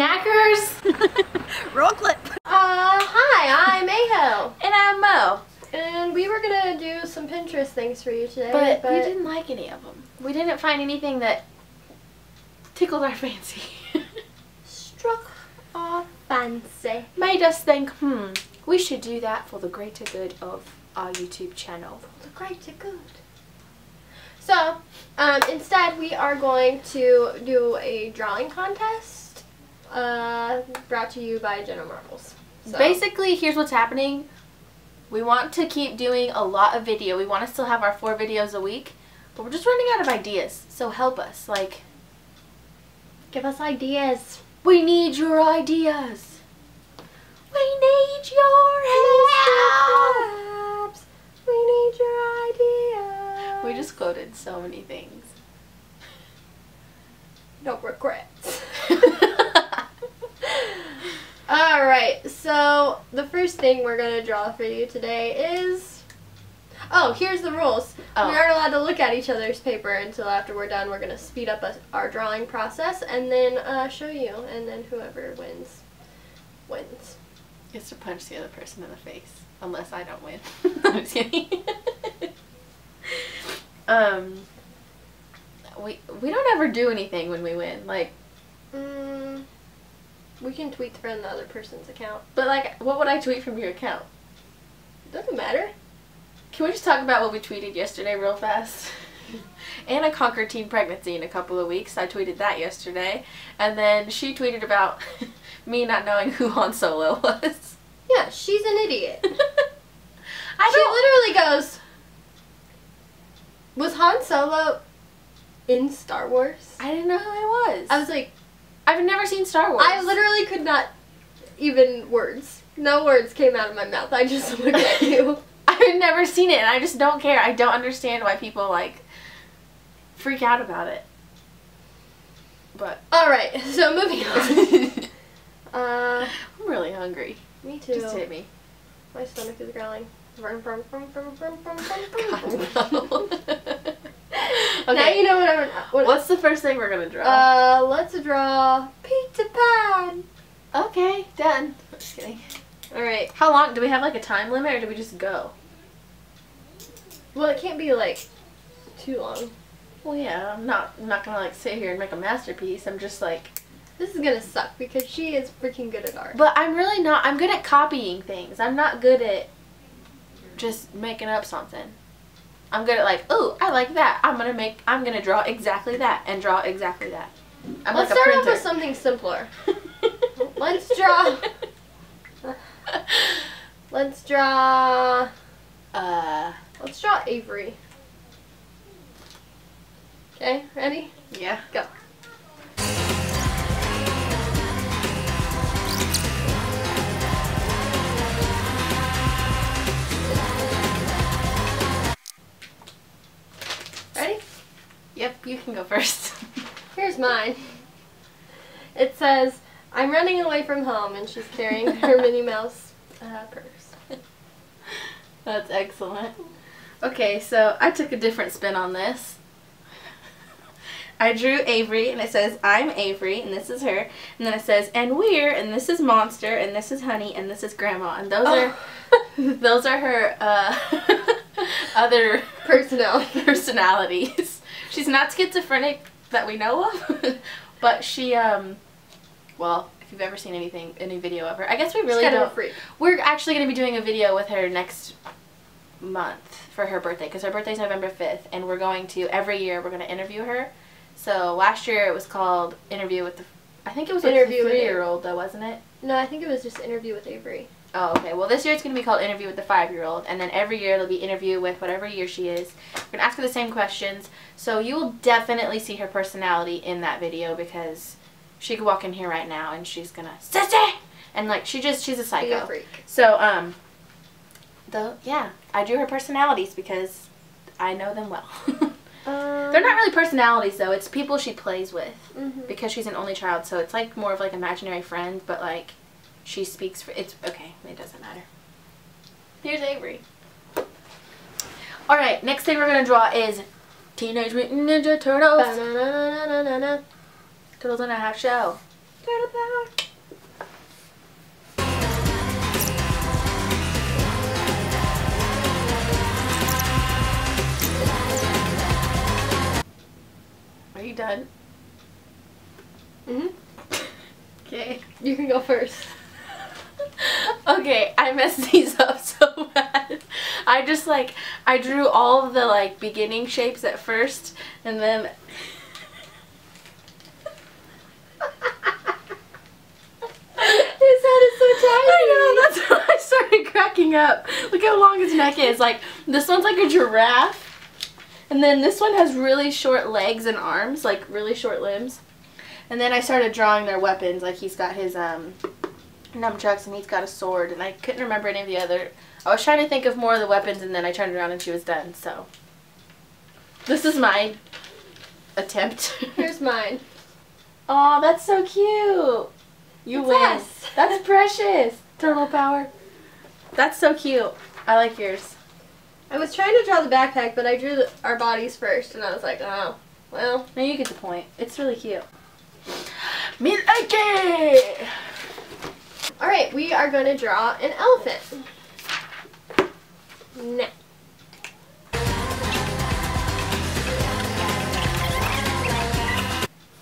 knackers. Roll clip. Uh, hi, I'm Aho. And I'm Mo. And we were gonna do some Pinterest things for you today, But, we didn't like any of them. We didn't find anything that tickled our fancy. struck our fancy. Made us think, hmm, we should do that for the greater good of our YouTube channel. For The greater good. So, um, instead we are going to do a drawing contest, uh, brought to you by Jenna Marbles. So- Basically, here's what's happening. We want to keep doing a lot of video. We want to still have our four videos a week, but we're just running out of ideas. So help us. Like, give us ideas. we need your ideas. We need your help. We need your ideas. We just quoted so many things. no regrets. Alright, so the first thing we're going to draw for you today is... Oh, here's the rules. Oh. We aren't allowed to look at each other's paper until after we're done. We're going to speed up us our drawing process and then uh, show you. And then whoever wins, wins. Gets to punch the other person in the face. Unless I don't win. I'm just kidding. um, we, we don't ever do anything when we win. Like, Mm, we can tweet from the other person's account. but like, what would I tweet from your account? Doesn't matter. Can we just talk about what we tweeted yesterday real fast? Anna conquered teen pregnancy in a couple of weeks. I tweeted that yesterday. And then she tweeted about me not knowing who Han Solo was. Yeah, she's an idiot. I she literally goes, Was Han Solo in Star Wars? I didn't know who he was. I was like, I've never seen Star Wars. I literally could not even words. No words came out of my mouth. I just looked at you. I've never seen it and I just don't care. I don't understand why people like freak out about it. But Alright, so moving on. Uh, I'm really hungry. me too. Just hit me. My stomach is growling. God, vroom. No. Now you know what I'm. What, What's the first thing we're gonna draw? Uh, let's draw Peter Pan. okay, done. Just kidding. Alright. How long? Do we have like a time limit or do we just go? Well, it can't be like too long. Well, yeah, I'm not I'm not gonna like sit here and make a masterpiece. I'm just like, This is gonna suck because she is freaking good at art. but I'm really not. I'm good at copying things. I'm not good at just making up something. I'm good at like, oh, I like that. I'm gonna make. I'm gonna draw exactly that and draw exactly that. I'm Let's like start off with something simpler. Let's draw. Let's draw. uh, Let's draw Avery. Okay, ready? yeah. Go. Can go first. Here's mine. It says, I'm running away from home, and she's carrying her Minnie Mouse uh, purse. That's excellent. Okay, so I took a different spin on this. I drew Avery, and it says, I'm Avery, and this is her. And then it says, and we're, and this is Monster, and this is Honey, and this is Grandma. And those are, those are her, uh, other Personality. personalities. She's not schizophrenic that we know of, but she, um, well, if you've ever seen anything, any video of her, I guess we really kind of a don't. freak. We're actually going to be doing a video with her next month for her birthday because her birthday's November 5th and we're going to every year we're going to interview her. So last year it was called interview with the I think it was with Interview with 3-year-old though, wasn't it? No, I think it was just interview with Avery. Oh, okay. Well, this year it's going to be called Interview with the Five-Year-Old, and then every year it'll be Interview with whatever year she is. We're going to ask her the same questions, so you will definitely see her personality in that video because she could walk in here right now and she's going to, Sissy! And, like, she just, she's a psycho. a freak. So, um, the, yeah, I drew her personalities because I know them well. Um, They're not really personalities, though. It's people she plays with mhm. because she's an only child, so it's like more of like imaginary friends, but like she speaks for it's okay, it doesn't matter. Here's Avery. Alright, next thing we're gonna draw is Teenage Mutant Ninja Turtles. Turtles in a half shell. Turtle power. Are you done? Mhm. Okay. You can go first. okay, I messed these up so bad. I just like I drew all the like beginning shapes at first and then His head is so tiny. I know, that's why I started cracking up. Look how long his neck is. Like this one's like a giraffe. And then this one has really short legs and arms, like really short limbs. And then I started drawing their weapons, like he's got his um nunchucks and he's got a sword and I couldn't remember any of the other I was trying to think of more of the weapons and then I turned around and she was done, so this is my attempt. Here's mine. Oh, that's so cute. You It's win. us. That's precious. Turtle power. That's so cute. I like yours. I was trying to draw the backpack, but I drew the, our bodies first, and I was like, oh, well. Now you get the point. It's really cute. Me like it. All right, we are going to draw an elephant. Now.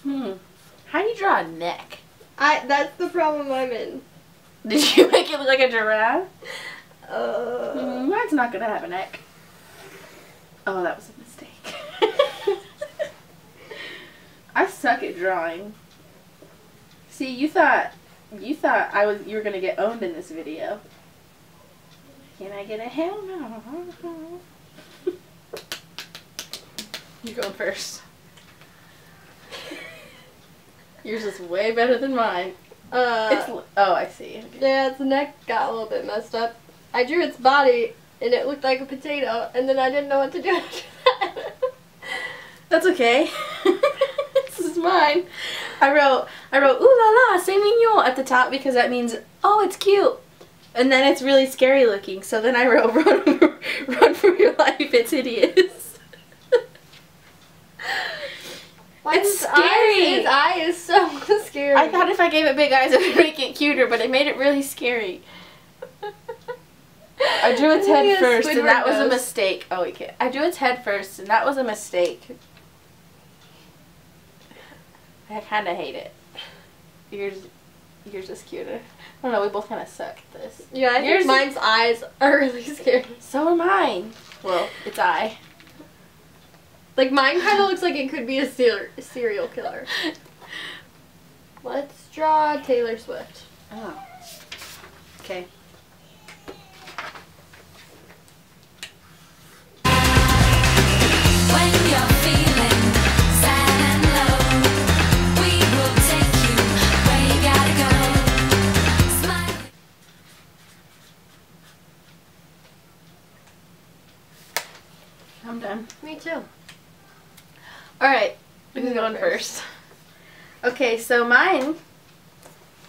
Hmm. How do you draw a neck? I that's the problem I'm in. Did you make it look like a giraffe? Uh, Mm, mine's not gonna have a neck. Oh, that was a mistake. I suck at drawing. See, you thought you thought I was you were gonna get owned in this video. Can I get a hell no? You're going first. Yours is way better than mine. uh, It's oh, I see. yeah, its neck got a little bit messed up. I drew its body, and it looked like a potato, and then I didn't know what to do after that. That's okay. this is mine. I wrote I wrote ooh la la c'est mignon at the top because that means oh it's cute. And then it's really scary looking. So then I wrote run run for your life it's hideous. Why It's eyes- scary. Its eye is so scary. I thought if I gave it big eyes it would make it cuter, but it made it really scary. I drew its head first and that was a mistake. Oh wait, okay. I drew its head first and that was a mistake. I kind of hate it. Yours, yours is cuter. I don't know. We both kind of suck at this. Yeah, I Yours think is- mine's eyes are really scary. So are mine. Well, it's I. Like mine kind of looks like it could be a ser- serial killer. Let's draw Taylor Swift. Oh. Okay. I'm done. Me too. All right. You Who's can go going first? Okay, so mine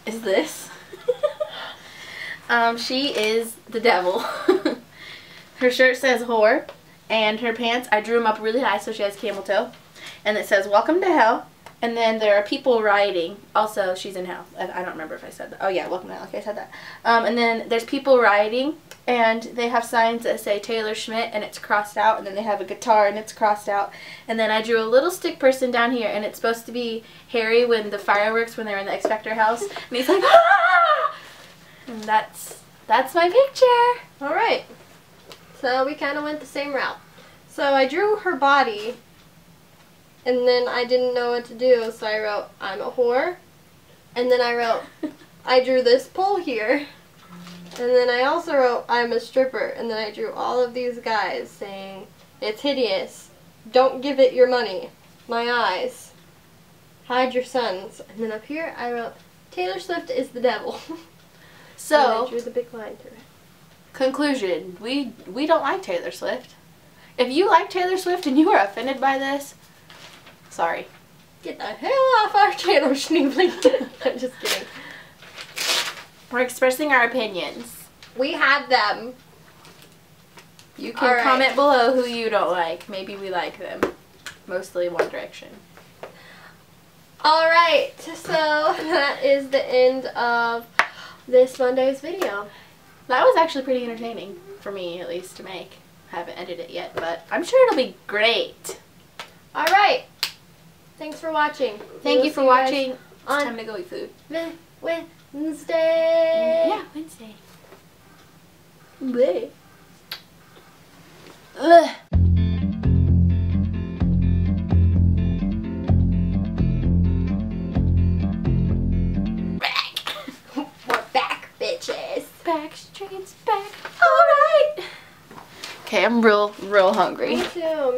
is this. um, she is the devil. her shirt says whore, and her pants, I drew them up really high so she has camel toe. And it says, Welcome to hell. And then there are people riding. Also, she's in hell. I, I don't remember if I said that. Oh, yeah, welcome to hell. Okay, I said that. Um, and then there's people riding, and they have signs that say Taylor Schmidt, and it's crossed out. And then they have a guitar, and it's crossed out. And then I drew a little stick person down here, and it's supposed to be Harry when the fireworks, when they're in the X Factor house. And he's like, ah! And that's, that's my picture. All right. So we kind of went the same route. So I drew her body, and then I didn't know what to do, so I wrote, I'm a whore. And then I wrote, I drew this pole here. And then I also wrote, I'm a stripper. And then I drew all of these guys saying, It's hideous. Don't give it your money. My eyes. Hide your sons. And then up here I wrote, Taylor Swift is the devil. and I So, drew the big line through it. conclusion we we don't like Taylor Swift. If you like Taylor Swift and you are offended by this, sorry. Get the hell off our channel, Schneebling. I'm just kidding. We're expressing our opinions. We have them. You can right. comment below who you don't like. Maybe we like them. Mostly One Direction. All right, so that is the end of this Monday's video. That was actually pretty entertaining for me, at least to make. I haven't edited it yet, but I'm sure it'll be great. All right, thanks for watching. Thank you for watching. It's time to go eat food. Wednesday. Yeah, Wednesday. Bleh. Ugh. We're back, bitches. Backstreet's back. Alright. Okay, I'm real, real hungry. Me too.